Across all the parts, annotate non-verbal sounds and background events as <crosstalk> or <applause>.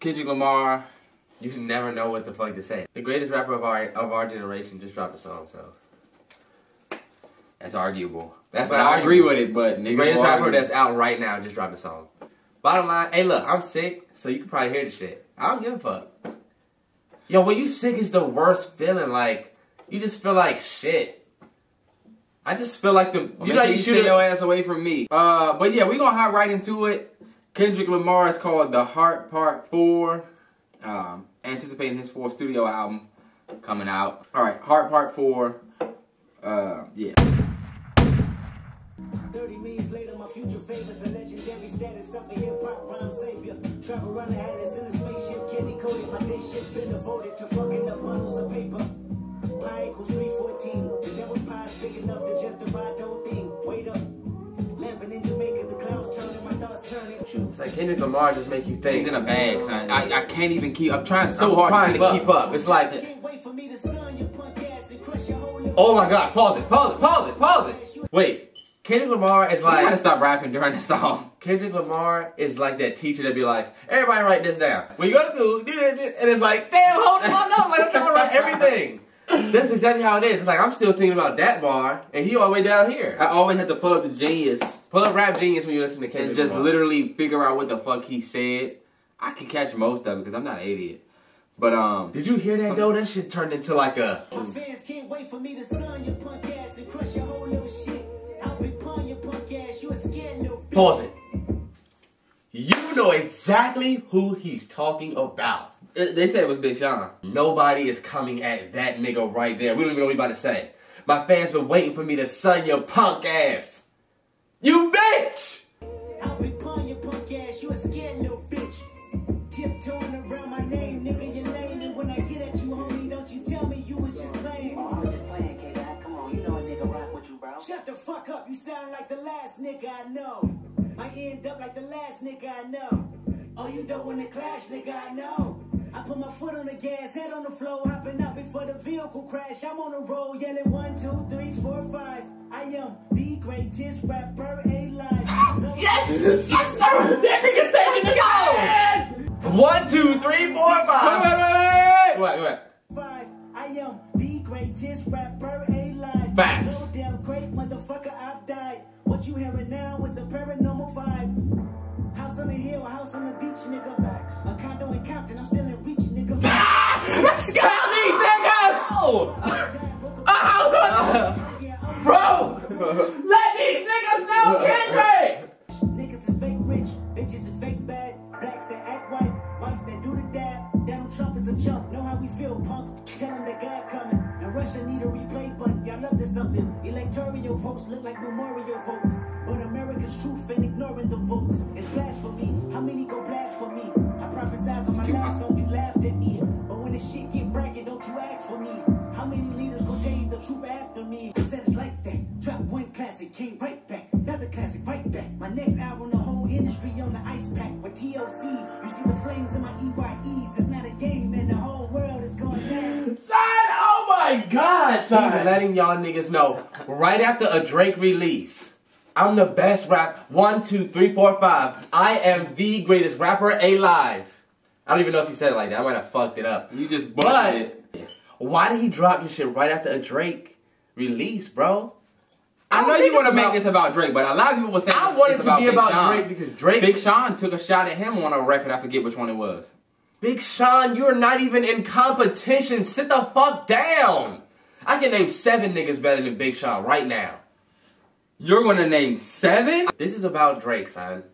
Kendrick Lamar. You never know what the fuck to say. The greatest rapper of our of our generation just dropped a song, so that's arguable. That's but I agree with it, but The greatest rapper that's out right now just dropped a song. Bottom line, hey look, I'm sick, so you can probably hear the shit. I don't give a fuck. Yo, when you sick is the worst feeling. Like you just feel like shit. I just feel like the Well, you know sure you you stay your ass away from me. Uh, but yeah, we gonna hop right into it. Kendrick Lamar is called The Heart Part Four. Um, anticipating his fourth studio album coming out. All right, Heart Part Four. Uh, yeah. 30 minutes later, my future favors the legendary status of a hip hop rhyme savior. Travel around the atlas in a spaceship, candy coated. My day shift been devoted to fucking up bundles of paper. Pi equals 314. Kendrick Lamar just make you think. He's in a bag, son. I, I can't even keep. I'm trying so I'm hard trying to to keep, keep up. up. It's like, wait for me to your punk ass and crush your whole oh my god, pause it, pause it, pause it, pause it. Wait, Kendrick Lamar is like I gotta stop rapping during the song. Kendrick Lamar is like that teacher that be like, everybody write this down. When you go to school, do this, this," and it's like, damn, hold the fuck up, like I'm trying to write <laughs> everything. That's exactly how it is. It's like I'm still thinking about that bar, and he all the way down here. I always have to pull up the genius Pull up Rap Genius when you listen to Kendrick and just Lamar. literally figure out what the fuck he said. I can catch most of it because I'm not an idiot. But um, Did you hear that Some- though? That shit turned into like a. My fans can't wait for me to sun your punk ass and crush your whole little shit. I'll be pun your punk ass, you a scared little bitch. Pause it. You know exactly who he's talking about. It- they said it was Big Sean. Mm-hmm. Nobody is coming at that nigga right there. We don't even know what he about to say. My fans been waiting for me to sun your punk ass. You bitch! I'll be pun your punk ass, you a scared little bitch. Tiptoeing around my name, nigga, you lame. And when I get at you, homie, don't you tell me you was just playing. Oh, I was just playing, K-Dot. Come on, you know a nigga rock with you, bro. Shut the fuck up, you sound like the last nigga I know. Might end up like the last nigga I know. Oh, you don't wanna clash, nigga, I know. I put my foot on the gas, head on the floor, hopping up before the vehicle crash. I'm on the road, yelling one, two, three, four, five. I am the greatest rapper alive. So- <gasps> Yes! Yes, sir! That nigga said, let's go! One, two, three, four, Wait, five. wait, wait, wait, wait, wait. five. I am the greatest rapper alive. Facts. And need a replay button, y'all love this something. Electoral votes look like memorial votes. But America's truth and ignoring the votes. It's blasphemy. How many go blasphemy? I prophesize on my last song, you laughed at me. But when the shit get bragging, don't you ask for me. How many leaders gon' tell you the truth after me? I said it's like that. Drop one classic, came right back. Another classic, right back. My next album, the whole industry on the ice pack. With TLC, you see the flames in my EYEs. It's not a game, and the whole world is going mad. Son, my god, He's letting y'all niggas know right after a Drake release. I'm the best rap. One, two, three, four, five. I am the greatest rapper alive. I don't even know if he said it like that. I might have fucked it up. You just But it. why did he drop this shit right after a Drake release, bro? I don't know you want to make this about Drake, but a lot of people were saying I it's, want it it's to be Big about Sean. Drake because Drake, Big Sean took a shot at him on a record. I forget which one it was. Big Sean, you're not even in competition. Sit the fuck down. I can name seven niggas better than Big Sean right now. You're gonna name seven? This is about Drake, son.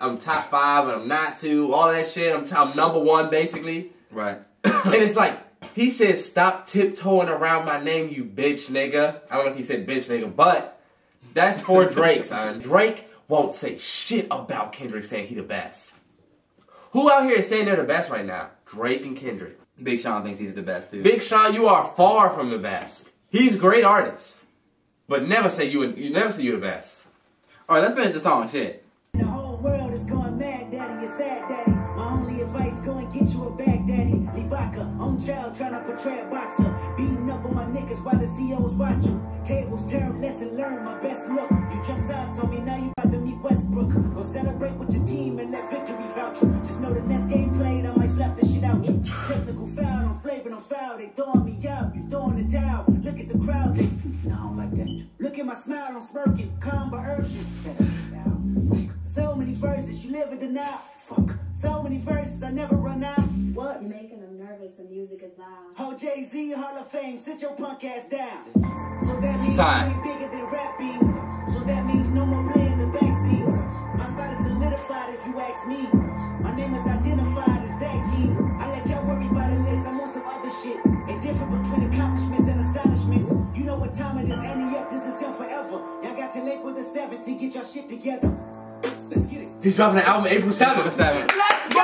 I'm top five, and I'm not two. All that shit. I'm, top number one, basically. Right. <coughs> and it's like he said, "Stop tiptoeing around my name, you bitch, nigga." I don't know if he said bitch, nigga, but that's for <laughs> Drake, son. Drake won't say shit about Kendrick saying he the best. Who out here is saying they're the best right now? Drake and Kendrick. Big Sean thinks he's the best too. Big Sean, you are far from the best. He's a great artist, but never say you you never say you the best. All right, let's finish the song. Shit. to get you a bag, Daddy. Libaka. On trial, trying to portray a boxer. Beating up on my niggas while the CEOs watch you. Tables turn, lesson learn, my best look. You jump sides on me, now you about to meet Westbrook. Go celebrate with your team and let victory vouch you. Just know the next game played, I might slap the shit out you. Technical foul, I'm flagrant, I'm foul. They throwing me out, you throwing the down. Look at the crowd, they, <laughs> no, I don't like that. Look at my smile, I'm smirking. Calm but urgent. So many verses, you live in denial. Fuck. So many verses, I never run out. What? You're making them nervous. The music is loud. Oh, Jay Z, Hall of Fame, sit your punk ass down. So that means Sign. you ain't bigger than rapping. So that means no more playing the backseats. My spot is solidified if you ask me. My name is identified as that king. I let y'all worry about the list, I'm on some other shit. A difference between accomplishments and astonishments. You know what time it is, Annie up, this is him forever. Y'all got to link with a seven to get your shit together. Let's get it. He's dropping an album April 7th. April 7th. Let's go!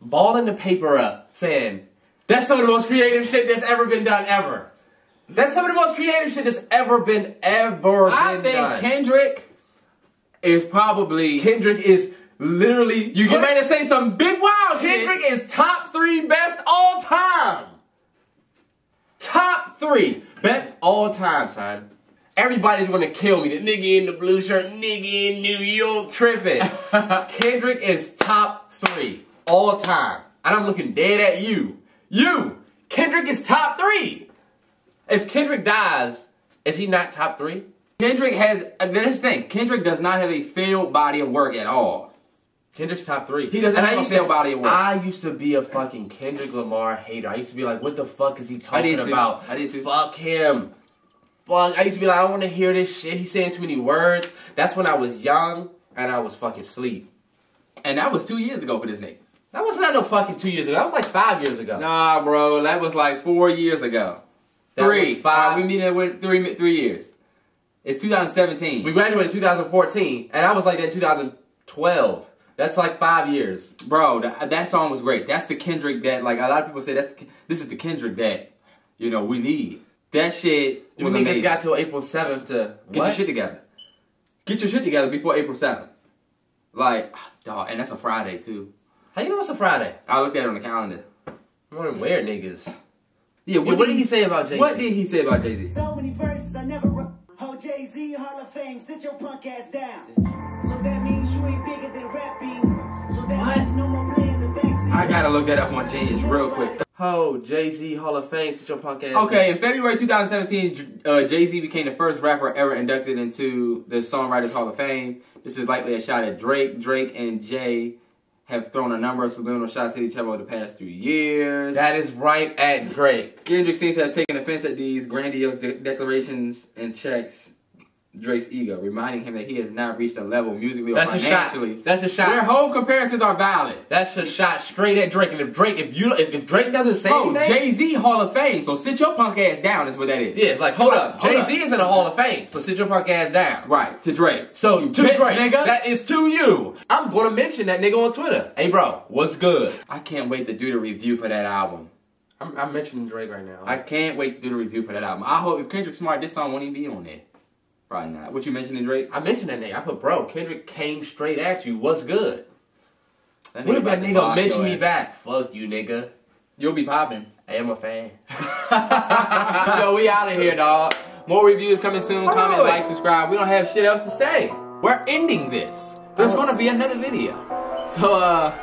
Balling the paper up, saying, that's some of the most creative shit that's ever been done ever. That's some of the most creative shit that's ever been, ever I been think done. Kendrick is probably. Kendrick is literally. you get ready to say some big wild shit. Kendrick is top three best all time. Top three best all time, son. Everybody's gonna kill me. The nigga in the blue shirt, nigga in New York tripping. <laughs> Kendrick is top three all time. And I'm looking dead at you. You! Kendrick is top three. If Kendrick dies, is he not top three? Kendrick has. Uh, this thing. Kendrick does not have a failed body of work at all. Kendrick's top three. He doesn't And have I a fair to- body of work. I used to be a fucking Kendrick Lamar hater. I used to be like, what the fuck is he I talking too. about? I did too. Fuck him. Fuck. I used to be like, I don't want to hear this shit. He's saying too many words. That's when I was young and I was fucking sleep. And that was two years ago for this nigga. That was not no fucking two years ago. That was like five years ago. Nah, bro, that was like four years ago. That three. five- Uh, we meet with three three years. It's 2017. We graduated in 2014 and I was like that in 2012. That's like five years. bro, that, that song was great. That's the Kendrick that like a lot of people say that's the, this is the Kendrick that you know we need. That shit You was niggas amazing. got till April 7th to Get what? your shit together. Get your shit together before April 7th. Like, ah, dog, and that's a Friday too. How you know it's a Friday? I looked at it on the calendar. I'm wondering where niggas. Yeah, What, what did he say about Jay? Z? What did he say about Jay Z? So many verses, I never run. Oh, Jay Z, Hall of Fame, sit your punk ass down. So that means you ain't bigger than rapping. So that What? means no more playing the backseat. I gotta look that up on Genius real quick. Ho, Jay Z Hall of Fame, sit your punk ass. Okay, in February 2017, uh, Jay Z became the first rapper ever inducted into the Songwriters Hall of Fame. This is likely a shot at Drake. Drake and Jay have thrown a number of subliminal shots at each other over the past few years. That is right at Drake. Kendrick seems to have taken offense at these grandiose de- declarations and checks Drake's ego, reminding him that he has not reached a level musically or That's a shot. financially That's a shot. Their whole comparisons are valid. That's a shot straight at Drake. And if Drake, if you, if, if Drake doesn't say Oh, Jay Z Hall of Fame. So sit your punk ass down is what that is. yeah, it's like hold up, Jay Z is in the Hall of Fame, so sit your punk ass down. Right to Drake. So You to bitch, Drake, nigga. that is to you. I'm gonna mention that nigga on Twitter. Hey, bro, what's good? I can't wait to do the review for that album. I'm, I'm mentioning Drake right now. I can't wait to do the review for that album. I hope if Kendrick Smart, this song won't even be on there. Probably not. What you mentioning, Drake? I mentioned that nigga. I put, bro, Kendrick came straight at you. What's good? That What if about that nigga mention me ass. back? Fuck you, nigga. You'll be popping. I am a fan. <laughs> <laughs> Yo, we out of here, dog. More reviews coming soon. Comment, like, subscribe. We don't have shit else to say. We're ending this. There's gonna be another video. So, uh,